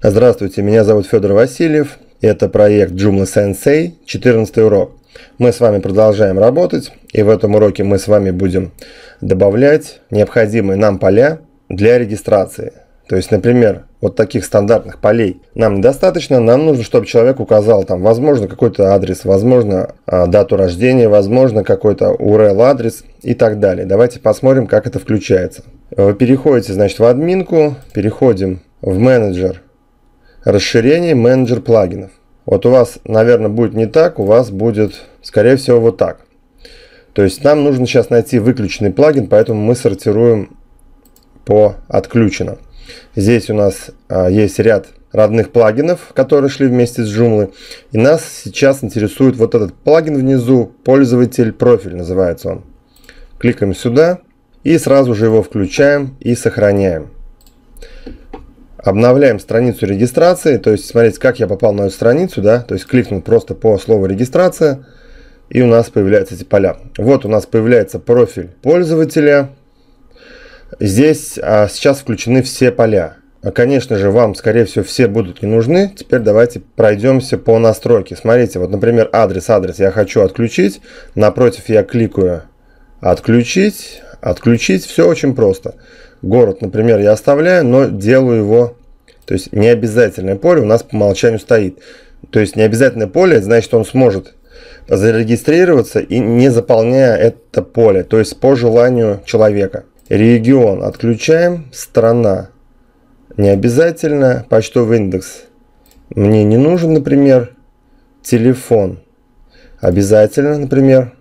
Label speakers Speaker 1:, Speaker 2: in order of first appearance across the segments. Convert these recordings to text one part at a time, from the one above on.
Speaker 1: Здравствуйте, меня зовут Федор Васильев. Это проект Joomla Sensei, 14 урок. Мы с вами продолжаем работать, и в этом уроке мы с вами будем добавлять необходимые нам поля для регистрации. То есть, например, вот таких стандартных полей нам недостаточно, нам нужно, чтобы человек указал там, возможно, какой-то адрес, возможно, а, дату рождения, возможно, какой-то URL-адрес и так далее. Давайте посмотрим, как это включается. Вы переходите, значит, в админку, переходим в менеджер расширение менеджер плагинов. Вот у вас, наверное, будет не так, у вас будет, скорее всего, вот так. То есть нам нужно сейчас найти выключенный плагин, поэтому мы сортируем по отключено. Здесь у нас а, есть ряд родных плагинов, которые шли вместе с Joomla. И нас сейчас интересует вот этот плагин внизу, пользователь профиль называется он. Кликаем сюда и сразу же его включаем и сохраняем. Обновляем страницу регистрации, то есть смотрите, как я попал на эту страницу, да, то есть кликнул просто по слову регистрация, и у нас появляются эти поля. Вот у нас появляется профиль пользователя. Здесь а, сейчас включены все поля. Конечно же, вам, скорее всего, все будут не нужны. Теперь давайте пройдемся по настройке. Смотрите, вот, например, адрес, адрес я хочу отключить. Напротив я кликаю отключить, отключить. Все очень просто город, например, я оставляю, но делаю его, то есть необязательное поле у нас по умолчанию стоит. То есть необязательное поле, значит, он сможет зарегистрироваться и не заполняя это поле, то есть по желанию человека. Регион отключаем, страна не обязательно, почтовый индекс мне не нужен, например, телефон обязательно, например,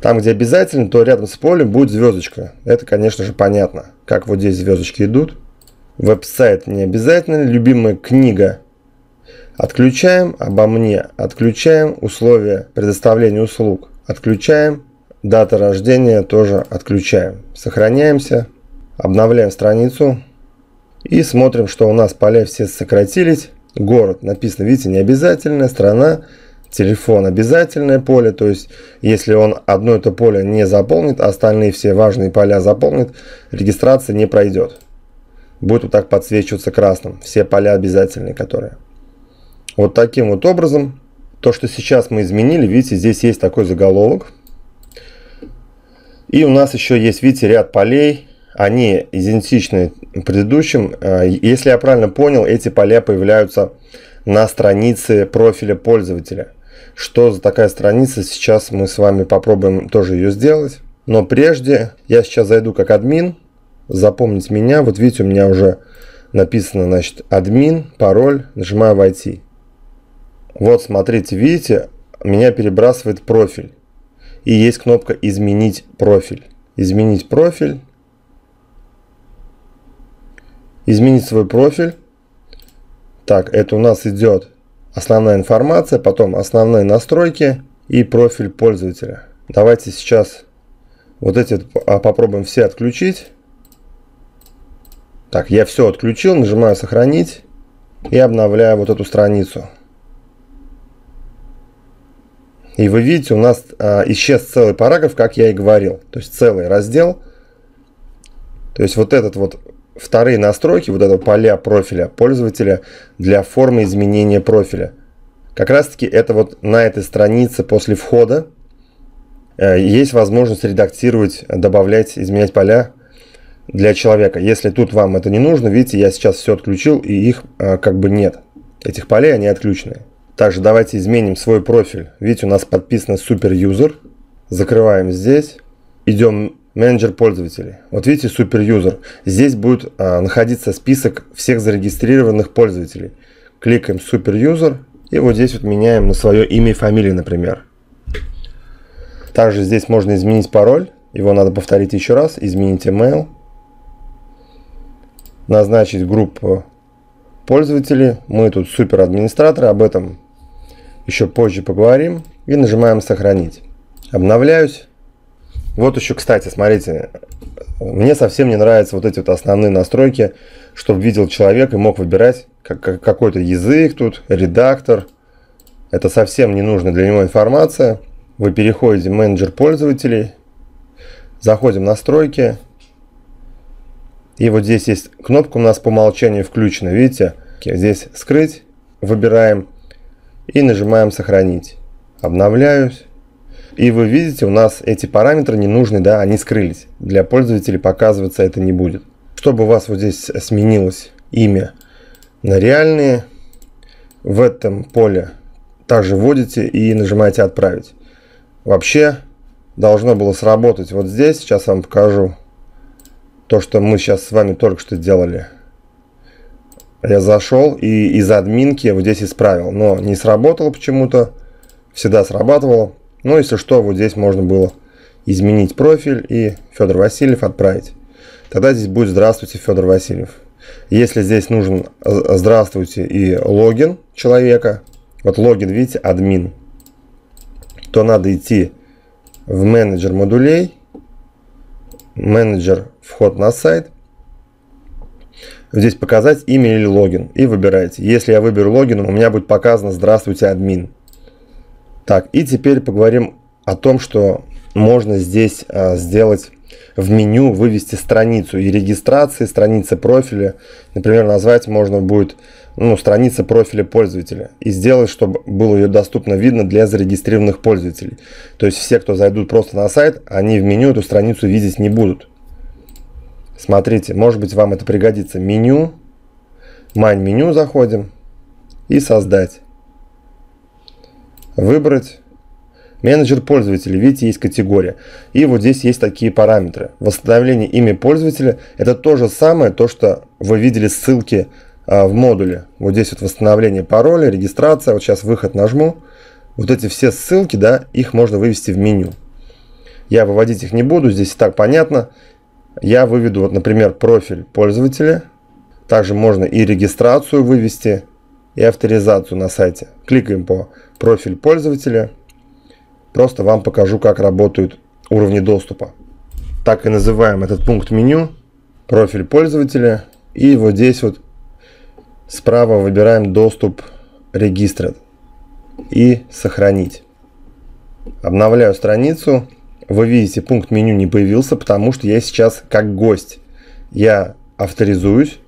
Speaker 1: там, где обязательно, то рядом с полем будет звездочка. Это, конечно же, понятно, как вот здесь звездочки идут. Веб-сайт не обязательно. Любимая книга отключаем. Обо мне отключаем. Условия предоставления услуг отключаем. Дата рождения тоже отключаем. Сохраняемся. Обновляем страницу. И смотрим, что у нас поля все сократились. Город написано, видите, не обязательно. Страна телефон обязательное поле, то есть если он одно это поле не заполнит, остальные все важные поля заполнит, регистрация не пройдет. Будет вот так подсвечиваться красным, все поля обязательные, которые. Вот таким вот образом, то, что сейчас мы изменили, видите, здесь есть такой заголовок. И у нас еще есть, видите, ряд полей, они идентичны предыдущим. Э, если я правильно понял, эти поля появляются на странице профиля пользователя. Что за такая страница, сейчас мы с вами попробуем тоже ее сделать. Но прежде я сейчас зайду как админ, запомнить меня. Вот видите, у меня уже написано, значит, админ, пароль, нажимаю войти. Вот, смотрите, видите, меня перебрасывает профиль. И есть кнопка изменить профиль. Изменить профиль. Изменить свой профиль. Так, это у нас идет основная информация, потом основные настройки и профиль пользователя. Давайте сейчас вот эти а, попробуем все отключить. Так, я все отключил, нажимаю сохранить и обновляю вот эту страницу. И вы видите, у нас а, исчез целый параграф, как я и говорил. То есть целый раздел. То есть вот этот вот вторые настройки, вот это поля профиля пользователя для формы изменения профиля. Как раз таки это вот на этой странице после входа э, есть возможность редактировать, добавлять, изменять поля для человека. Если тут вам это не нужно, видите, я сейчас все отключил и их э, как бы нет. Этих полей они отключены. Также давайте изменим свой профиль. Видите, у нас подписано супер юзер. Закрываем здесь. Идем менеджер пользователей. Вот видите, супер юзер. Здесь будет а, находиться список всех зарегистрированных пользователей. Кликаем супер юзер и вот здесь вот меняем на свое имя и фамилию, например. Также здесь можно изменить пароль. Его надо повторить еще раз. Изменить email. Назначить группу пользователей. Мы тут супер администраторы. Об этом еще позже поговорим. И нажимаем сохранить. Обновляюсь. Вот еще, кстати, смотрите, мне совсем не нравятся вот эти вот основные настройки, чтобы видел человек и мог выбирать какой-то язык тут, редактор. Это совсем не нужная для него информация. Вы переходите в менеджер пользователей, заходим в настройки. И вот здесь есть кнопка у нас по умолчанию включена. Видите? Здесь скрыть. Выбираем. И нажимаем сохранить. Обновляюсь. И вы видите, у нас эти параметры не нужны, да, они скрылись. Для пользователей показываться это не будет. Чтобы у вас вот здесь сменилось имя на реальные, в этом поле также вводите и нажимаете «Отправить». Вообще должно было сработать вот здесь. Сейчас вам покажу то, что мы сейчас с вами только что делали. Я зашел и из админки вот здесь исправил, но не сработало почему-то. Всегда срабатывало. Но если что, вот здесь можно было изменить профиль и Федор Васильев отправить. Тогда здесь будет «Здравствуйте, Федор Васильев». Если здесь нужен «Здравствуйте» и логин человека, вот логин, видите, админ, то надо идти в менеджер модулей, менеджер вход на сайт, здесь показать имя или логин и выбираете. Если я выберу логин, у меня будет показано «Здравствуйте, админ». Так, и теперь поговорим о том, что можно здесь а, сделать в меню, вывести страницу и регистрации, страницы профиля. Например, назвать можно будет ну, страница профиля пользователя и сделать, чтобы было ее доступно видно для зарегистрированных пользователей. То есть все, кто зайдут просто на сайт, они в меню эту страницу видеть не будут. Смотрите, может быть вам это пригодится. Меню, майн меню заходим и создать. Выбрать. Менеджер пользователя, видите, есть категория. И вот здесь есть такие параметры. Восстановление имя пользователя – это то же самое, то, что вы видели ссылки а, в модуле. Вот здесь вот восстановление пароля, регистрация. Вот сейчас выход нажму. Вот эти все ссылки, да, их можно вывести в меню. Я выводить их не буду, здесь и так понятно. Я выведу, вот, например, профиль пользователя. Также можно и регистрацию вывести, и авторизацию на сайте. Кликаем по профиль пользователя. Просто вам покажу, как работают уровни доступа. Так и называем этот пункт меню. Профиль пользователя. И вот здесь вот справа выбираем доступ регистра и сохранить. Обновляю страницу вы видите, пункт меню не появился, потому что я сейчас как гость. Я авторизуюсь,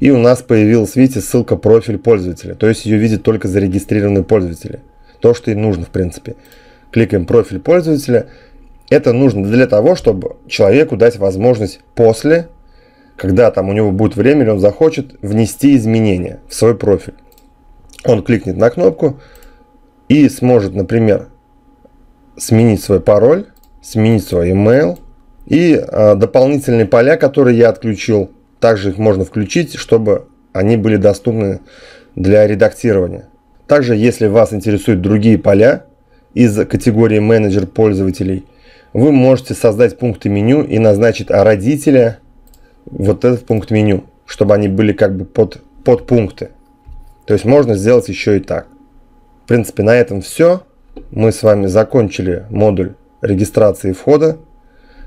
Speaker 1: и у нас появилась, видите, ссылка профиль пользователя. То есть ее видят только зарегистрированные пользователи. То, что им нужно, в принципе. Кликаем профиль пользователя. Это нужно для того, чтобы человеку дать возможность после, когда там у него будет время или он захочет, внести изменения в свой профиль. Он кликнет на кнопку и сможет, например, сменить свой пароль, сменить свой email и а, дополнительные поля, которые я отключил, также их можно включить, чтобы они были доступны для редактирования. Также, если вас интересуют другие поля из категории менеджер пользователей, вы можете создать пункты меню и назначить родителя вот этот пункт меню, чтобы они были как бы под, под пункты. То есть можно сделать еще и так. В принципе, на этом все мы с вами закончили модуль регистрации входа,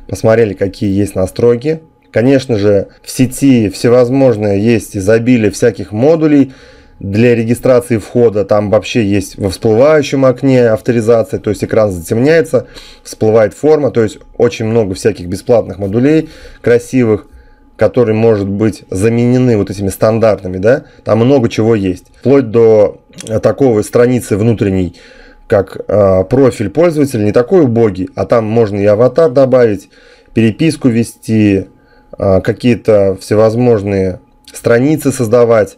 Speaker 1: посмотрели, какие есть настройки. Конечно же, в сети всевозможные есть изобилие всяких модулей для регистрации входа. Там вообще есть во всплывающем окне авторизация, то есть экран затемняется, всплывает форма, то есть очень много всяких бесплатных модулей красивых которые может быть заменены вот этими стандартными, да, там много чего есть. Вплоть до такого страницы внутренней как э, профиль пользователя не такой убогий, а там можно и аватар добавить, переписку вести, э, какие-то всевозможные страницы создавать,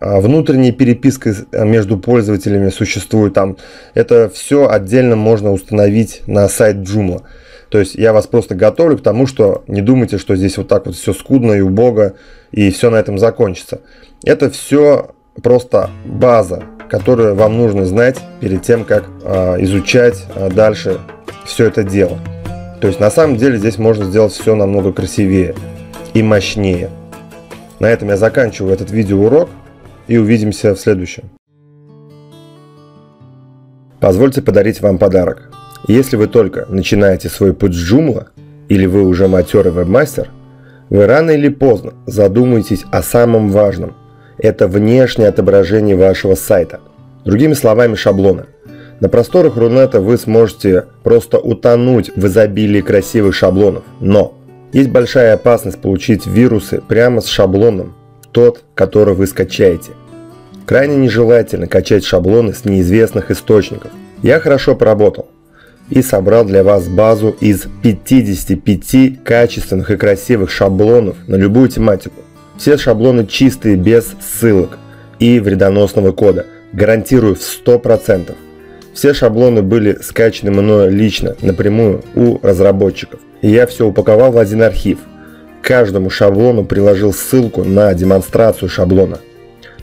Speaker 1: э, внутренняя переписка между пользователями существует там. Это все отдельно можно установить на сайт Joomla. То есть я вас просто готовлю к тому, что не думайте, что здесь вот так вот все скудно и убого, и все на этом закончится. Это все просто база которую вам нужно знать перед тем, как э, изучать дальше все это дело. То есть на самом деле здесь можно сделать все намного красивее и мощнее. На этом я заканчиваю этот видеоурок и увидимся в следующем. Позвольте подарить вам подарок. Если вы только начинаете свой путь с Joomla, или вы уже матерый вебмастер, вы рано или поздно задумаетесь о самом важном это внешнее отображение вашего сайта. Другими словами, шаблоны. На просторах Рунета вы сможете просто утонуть в изобилии красивых шаблонов. Но Есть большая опасность получить вирусы прямо с шаблоном, тот, который вы скачаете. Крайне нежелательно качать шаблоны с неизвестных источников. Я хорошо поработал и собрал для вас базу из 55 качественных и красивых шаблонов на любую тематику. Все шаблоны чистые, без ссылок и вредоносного кода. Гарантирую в 100%. Все шаблоны были скачаны мною лично, напрямую у разработчиков. И я все упаковал в один архив. К каждому шаблону приложил ссылку на демонстрацию шаблона.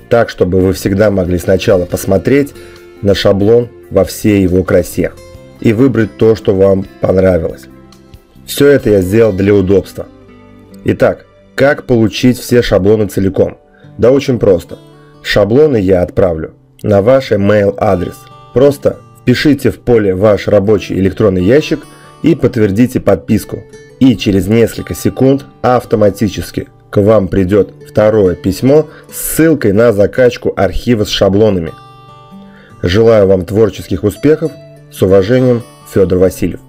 Speaker 1: Так, чтобы вы всегда могли сначала посмотреть на шаблон во всей его красе и выбрать то, что вам понравилось. Все это я сделал для удобства. Итак, как получить все шаблоны целиком? Да очень просто. Шаблоны я отправлю на ваш email адрес. Просто впишите в поле ваш рабочий электронный ящик и подтвердите подписку. И через несколько секунд автоматически к вам придет второе письмо с ссылкой на закачку архива с шаблонами. Желаю вам творческих успехов. С уважением, Федор Васильев.